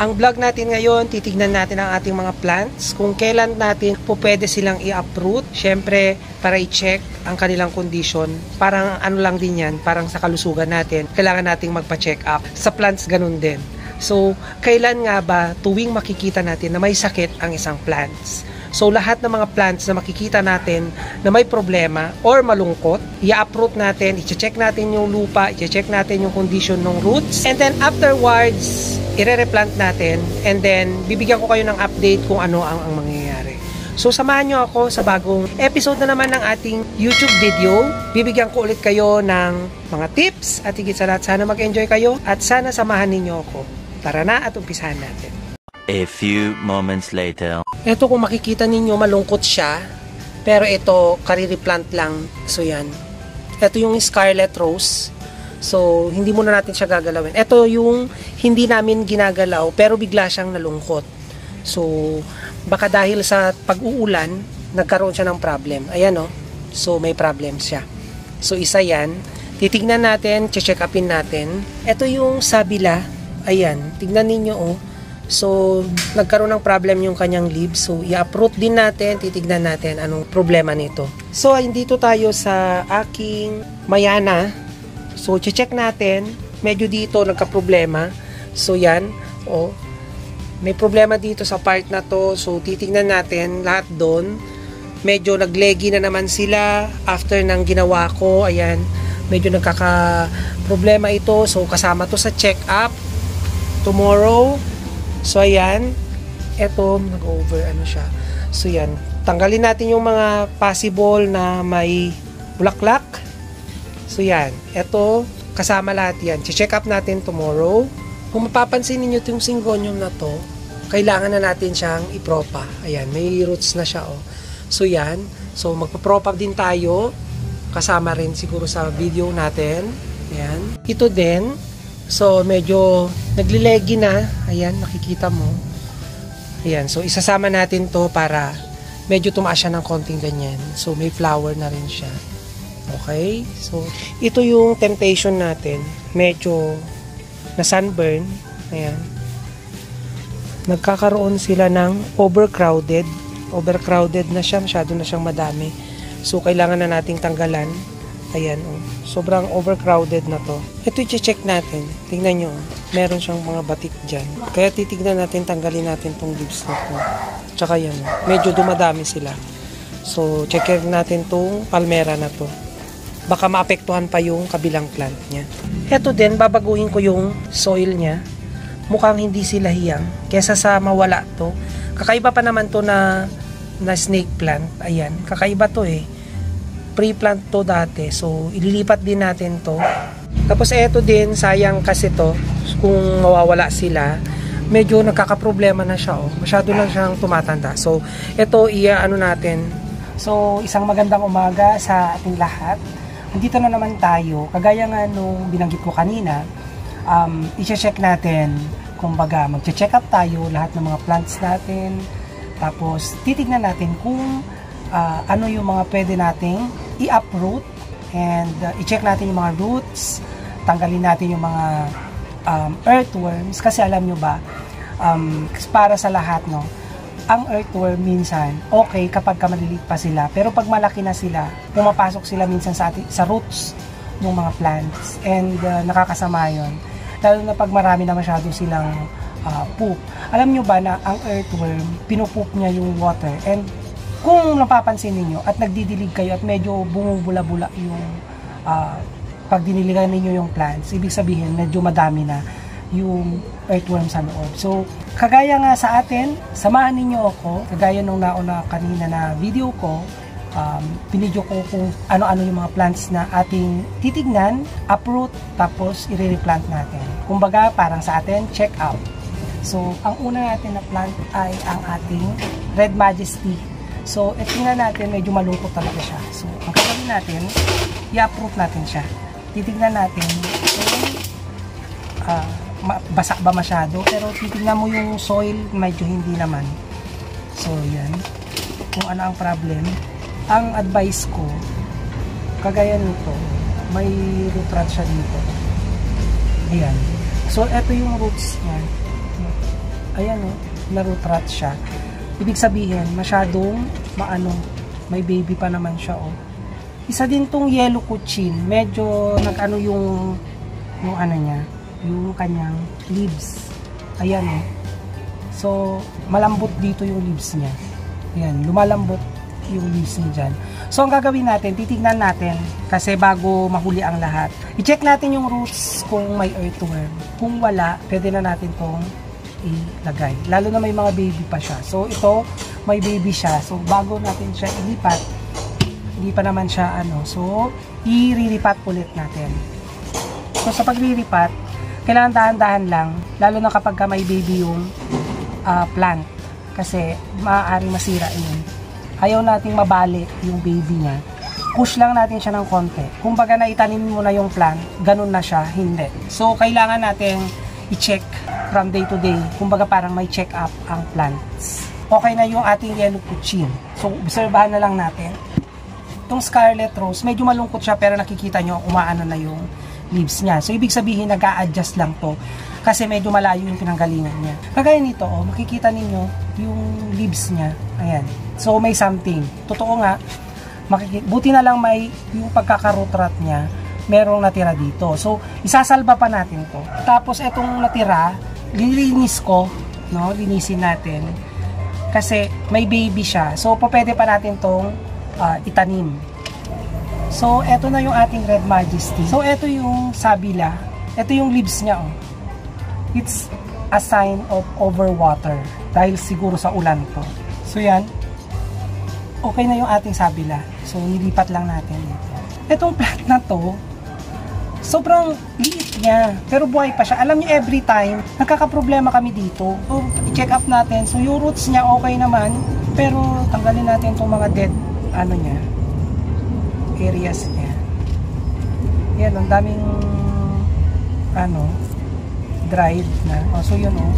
Ang vlog natin ngayon, titignan natin ang ating mga plants, kung kailan natin po pwede silang i-uproot. Siyempre, para i-check ang kanilang condition. Parang ano lang din yan, parang sa kalusugan natin, kailangan nating magpa-check up. Sa plants, ganun din. So, kailan nga ba tuwing makikita natin na may sakit ang isang plants? So lahat ng mga plants na makikita natin na may problema or malungkot, i-uproot natin, i-check natin yung lupa, i-check natin yung condition ng roots. And then afterwards, i-replant natin and then bibigyan ko kayo ng update kung ano ang, ang mangyayari. So samahan nyo ako sa bagong episode na naman ng ating YouTube video. Bibigyan ko ulit kayo ng mga tips at higit sa lahat sana mag-enjoy kayo at sana samahan ninyo ako. Tara na at umpisahan natin. A few moments later. Ito kung makikita ninyo malungkot siya, pero ito karireplant lang. So yan. Ito yung Scarlet Rose. So hindi muna natin siya gagalawin. Ito yung hindi namin ginagalaw pero bigla siyang nalungkot. So baka dahil sa pag-uulan, nagkaroon siya ng problem. Ayan o. Oh. So may problem siya. So isa yan. Titignan natin, check upin natin. Ito yung sabila. Ayan, tignan ninyo oh So, nagkaroon ng problem yung kanyang leaves. So, i-uproot din natin, titignan natin anong problema nito. So, dito tayo sa aking mayana. So, check natin. Medyo dito nagka-problema. So, yan. Oh, may problema dito sa part na to. So, titignan natin lahat doon. Medyo naglegi na naman sila after ng ginawa ko. Ayan. Medyo nagkaka-problema ito. So, kasama to sa check-up. Tomorrow, So, ayan. Ito, nag-over, ano siya. So, yan. Tanggalin natin yung mga possible na may bulaklak. So, yan. Ito, kasama lahat yan. Check up natin tomorrow. Kung mapapansin niyo itong syngonium na to, kailangan na natin siyang ipropa. Ayan, may roots na siya, oh. So, yan. So, magpa-prop up din tayo. Kasama rin siguro sa video natin. Ayan. Ito din, So, medyo naglilegi na. Ayan, nakikita mo. Ayan, so isasama natin to para medyo tumaas siya ng konting ganyan. So, may flower na rin siya. Okay? So, ito yung temptation natin. Medyo na sunburn. Ayan. Nagkakaroon sila ng overcrowded. Overcrowded na siya. Masyado na siyang madami. So, kailangan na nating tanggalan Ayan, oh. Sobrang overcrowded na to. Ito i-check natin. Tingnan nyo, oh. meron siyang mga batik dyan. Kaya titignan natin, tanggalin natin tong leaves na. Tsaka yan, oh. medyo dumadami sila. So, check natin tong palmera na to. Baka maapektuhan pa yung kabilang plant niya. Ito din, babaguhin ko yung soil niya. Mukhang hindi sila hiyang. Kesa sa mawala to. Kakaiba pa naman to na, na snake plant. Ayan, kakaiba to eh pre-plant to dati. So, ililipat din natin to. Tapos, eto din, sayang kasi to, kung mawawala sila, medyo nagkakaproblema na siya. Oh. Masyado na siyang tumatanda. So, ito, iya ano natin. So, isang magandang umaga sa ating lahat. Nandito na naman tayo. Kagaya nga nung binanggit ko kanina, um, i-check natin, kumbaga, mag-check up tayo lahat ng mga plants natin. Tapos, titignan natin kung uh, ano yung mga pwede nating i-uproot and uh, i-check natin yung mga roots, tanggalin natin yung mga um, earthworms. Kasi alam nyo ba, um, para sa lahat, no, ang earthworm minsan, okay kapag ka maliliit pa sila, pero pag malaki na sila, pumapasok sila minsan sa, ati, sa roots ng mga plants. And uh, nakakasama yon lalo na pag marami na masyado silang uh, poop. Alam nyo ba na ang earthworm, pinupoop niya yung water and kung napapansin niyo at nagdidilig kayo at medyo bumubula-bula yung uh, pag diniligan ninyo yung plants, ibig sabihin medyo madami na yung earthworm sa loob. So, kagaya nga sa atin, samahan ninyo ako, kagaya nung nauna kanina na video ko, um, pinidyo ko kung ano-ano yung mga plants na ating titignan, uproot, tapos i-replant natin. Kumbaga, parang sa atin, check out. So, ang una natin na plant ay ang ating Red Majesty So, eh, tingnan natin, medyo malungkot talaga siya. So, ang gagawin natin, i-uproot natin siya. Titignan natin kung uh, basa ba masyado. Pero titignan mo yung soil, medyo hindi naman. So, yan. Kung ano ang problem. Ang advice ko, kagaya nito, may root rot siya dito. Ayan. So, ito yung roots niya. Ayan oh, na-root rot siya. Ibig sabihin, masyadong maano, may baby pa naman siya oh. Isa din tong yellow kuchin, medyo nag-ano yung yung ano niya, yung kanyang leaves. Ayan oh. So, malambot dito yung leaves niya. Ayan, lumalambot yung leaves niya dyan. So, ang gagawin natin, titignan natin kasi bago mahuli ang lahat. I-check natin yung roots kung may earthworm. Kung wala, pwede na natin tong ilagay. Lalo na may mga baby pa siya. So, ito, may baby siya. So, bago natin siya ilipat, hindi pa naman siya ano. So, i-rilipat ulit natin. So, sa paglilipat, kailangan dahan-dahan lang. Lalo na kapag ka may baby yung uh, plant. Kasi, maaaring masira yun. Ayaw nating mabali yung baby niya. Push lang natin siya ng konti. Kung baga na itanim mo na yung plant, ganun na siya, hindi. So, kailangan natin i-check from day to day. Kumbaga parang may check up ang plants. Okay na yung ating yellow puchin. So, obserbahan na lang natin. Itong scarlet rose, medyo malungkot siya pero nakikita nyo umaano na yung leaves niya. So, ibig sabihin, nag adjust lang to kasi medyo malayo yung pinanggalingan niya. Kagaya nito, oh, makikita ninyo yung leaves niya. Ayan. So, may something. Totoo nga, buti na lang may yung pagkakarotrat niya, merong natira dito. So, isasalba pa natin to. Tapos, etong natira, lilinis ko, no? Linisin natin. Kasi, may baby siya. So, pwede pa natin tong uh, itanim. So, eto na yung ating Red Majesty. So, eto yung sabila. Eto yung leaves niya, oh it's a sign of overwater dahil siguro sa ulan to. So yan, okay na yung ating sabila. So nilipat lang natin dito. Itong plant na to, sobrang liit niya, pero buhay pa siya. Alam niyo every time, nagkakaproblema kami dito. So, i-check up natin. So, yung roots niya okay naman, pero tanggalin natin itong mga dead, ano niya, areas niya. Yan, ang daming, ano, dried na. Oh, so yun oh.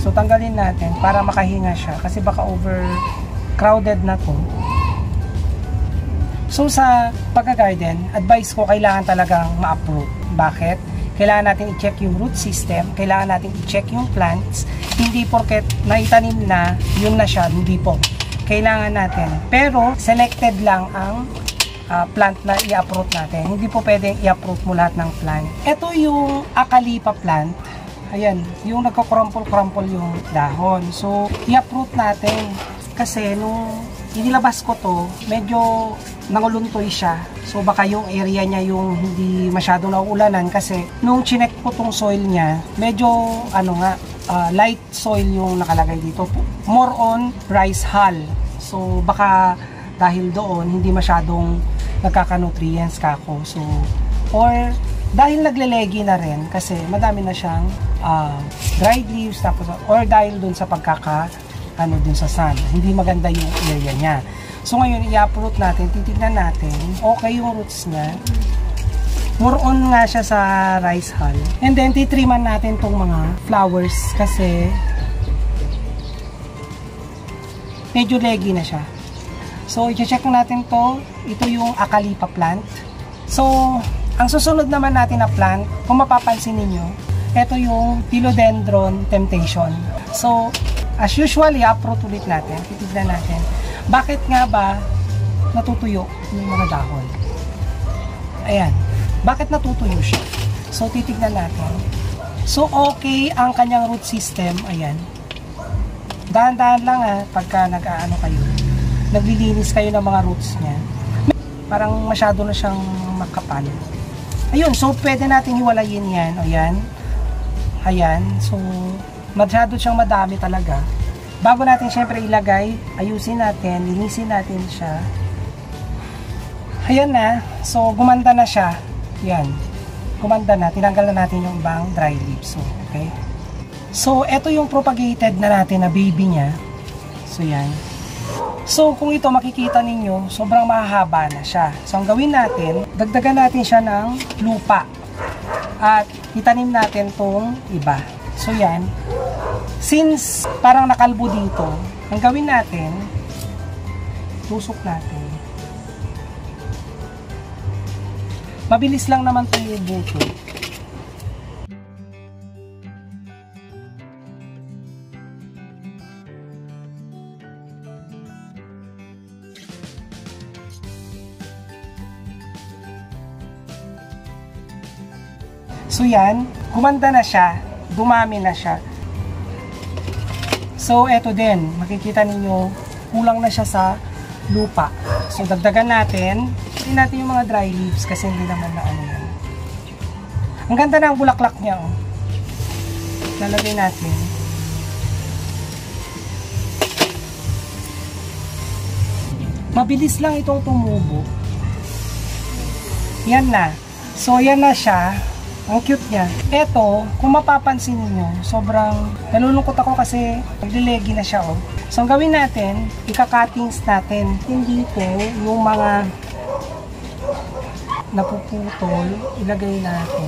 So tanggalin natin para makahinga siya kasi baka over crowded na to. So sa pagka-garden, advice ko kailangan talagang ma-uproot. Bakit? Kailangan natin i-check yung root system, kailangan natin i-check yung plants. Hindi porket naitanim na, yun na siya, hindi po. Kailangan natin. Pero selected lang ang uh, plant na i-uproot natin. Hindi po pwedeng i-uproot mo lahat ng plant. Ito yung akalipa plant. Ayan, yung nagko-crumple-crumple yung dahon. So, i-uproot natin. Kasi nung inilabas ko to, medyo nanguluntoy siya. So baka yung area niya yung hindi masyado nauulanan kasi nung chinek ko tong soil niya, medyo ano nga, uh, light soil yung nakalagay dito. More on rice hull. So baka dahil doon hindi masyadong nagkaka-nutrients kako. So, or dahil naglelegi na rin kasi madami na siyang uh, dried leaves tapos or dahil dun sa pagkaka ano dun sa sun. Hindi maganda yung area niya. So ngayon i-uproot natin, titignan natin, okay yung roots niya. More on nga siya sa rice hull. And then titriman natin tong mga flowers kasi medyo leggy na siya. So, i-check natin to. Ito yung Akalipa plant. So, ang susunod naman natin na plant, kung mapapansin ninyo, ito yung Philodendron Temptation. So, as usual, i-uproot ulit natin. Titignan natin. Bakit nga ba natutuyo yung mga dahon? Ayan. Bakit natutuyo siya? So, titignan natin. So, okay ang kanyang root system. Ayan. Dahan-dahan lang ha, pagka nag-aano kayo naglilinis kayo ng mga roots niya, parang masyado na siyang makapal. Ayun, so pwede natin hiwalayin yan. O yan. Ayan. So, masyado siyang madami talaga. Bago natin syempre ilagay, ayusin natin, linisin natin siya. Ayan na. So, gumanda na siya. Yan. Gumanda na. Tinanggal na natin yung ibang dry leaves. So, okay. So, ito yung propagated na natin na baby niya. So, yan. So, kung ito makikita ninyo, sobrang mahaba na siya. So, ang gawin natin, dagdagan natin siya ng lupa. At itanim natin tong iba. So, yan. Since parang nakalbo dito, ang gawin natin, tusok natin. Mabilis lang naman ito yung buto. So yan, gumanda na siya dumami na siya. So eto din, makikita ninyo, kulang na siya sa lupa. So dagdagan natin, hindi natin yung mga dry leaves kasi hindi naman na ano yan. Ang ganda ng bulaklak niya oh. Lalagay natin. Mabilis lang itong tumubo. Yan na. So, yan na siya. Ang cute niya. Ito, kung mapapansin niyo sobrang nalulungkot ako kasi naglilegi na siya, oh. So, ang gawin natin, ika-cuttings natin. Po yung mga napuputol, ilagay natin.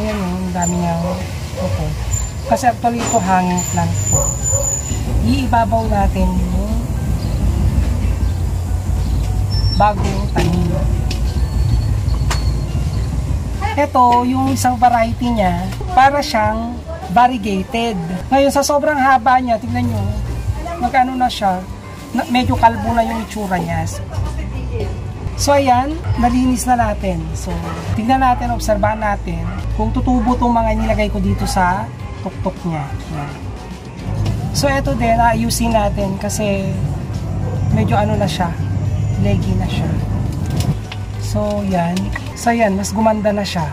Ayan yun, ang dami niyang puto. Kasi actually ito hanging plant po. Iibabaw natin yung bagong tanim. Ito, yung isang variety niya, para siyang variegated. Ngayon, sa sobrang haba niya, tingnan nyo, magkano na siya, na, medyo kalbo na yung itsura niya. So, ayan, nalinis na natin. So, tingnan natin, obserbahan natin kung tutubo itong mga nilagay ko dito sa tuktok niya. So, ito din, ayusin natin kasi medyo ano na siya, leggy na siya. So, yan. So, yan, mas gumanda na siya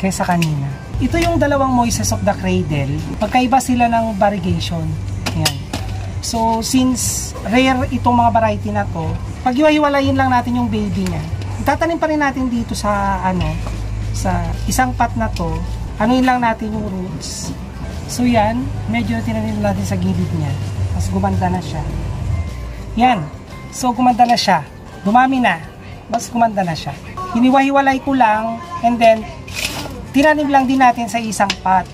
kaysa kanina. Ito yung dalawang Moises of the Cradle. Magkaiba sila ng variegation. Yan. So, since rare itong mga variety na to, paghiwa-hiwalayin lang natin yung baby niya. Tatanim pa rin natin dito sa, ano, sa isang pot na to, anuin lang natin yung roots. So, yan, medyo tinanim natin sa gilid niya. Mas gumanda na siya. Yan. So, gumanda na siya. Dumami na. Mas gumanda na siya. Hiniwa-hiwalay ko lang and then tinanim lang din natin sa isang pot.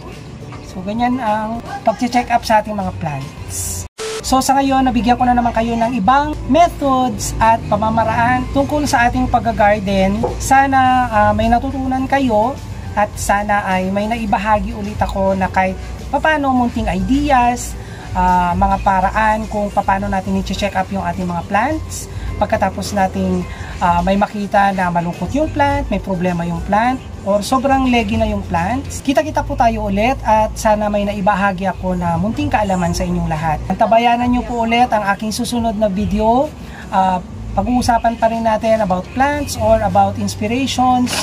So, ganyan ang pag-check up sa ating mga plants. So, sa ngayon, nabigyan ko na naman kayo ng ibang methods at pamamaraan tungkol sa ating pag-garden. Sana uh, may natutunan kayo at sana ay may naibahagi ulit ako na kahit papano munting ideas, uh, mga paraan kung paano natin i-check up yung ating mga plants pagkatapos nating uh, may makita na malungkot yung plant, may problema yung plant, or sobrang leggy na yung plants. Kita-kita po tayo ulit at sana may naibahagi ako na munting kaalaman sa inyong lahat. Antabayanan nyo po ulit ang aking susunod na video. Uh, pag-uusapan pa rin natin about plants or about inspirations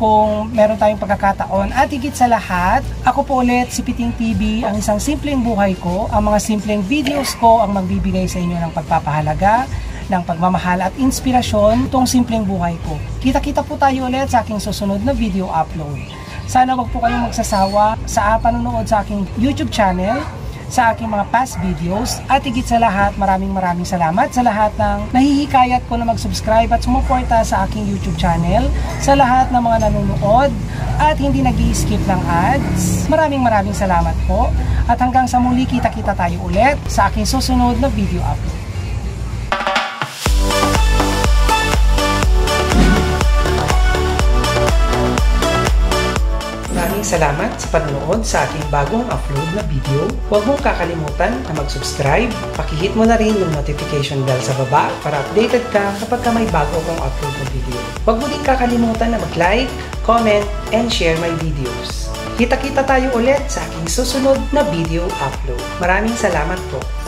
kung meron tayong pagkakataon. At higit sa lahat, ako po ulit si Piting TV, ang isang simpleng buhay ko. Ang mga simpleng videos ko ang magbibigay sa inyo ng pagpapahalaga, ng pagmamahal at inspirasyon itong simpleng buhay ko. Kita-kita po tayo ulit sa aking susunod na video upload. Sana wag po kayong magsasawa sa panonood sa aking YouTube channel sa aking mga past videos at higit sa lahat maraming maraming salamat sa lahat ng nahihikayat ko na mag-subscribe at sumuporta sa aking YouTube channel sa lahat ng mga nanonood at hindi nag skip ng ads. Maraming maraming salamat po at hanggang sa muli kita-kita tayo ulit sa aking susunod na video upload. Salamat sa panonood sa aking bagong upload na video. Huwag mong kakalimutan na mag-subscribe. Pakihit mo na rin yung notification bell sa baba para updated ka kapag ka may bago kong upload na video. Huwag mo din kakalimutan na mag-like, comment, and share my videos. Kita-kita tayo ulit sa aking susunod na video upload. Maraming salamat po.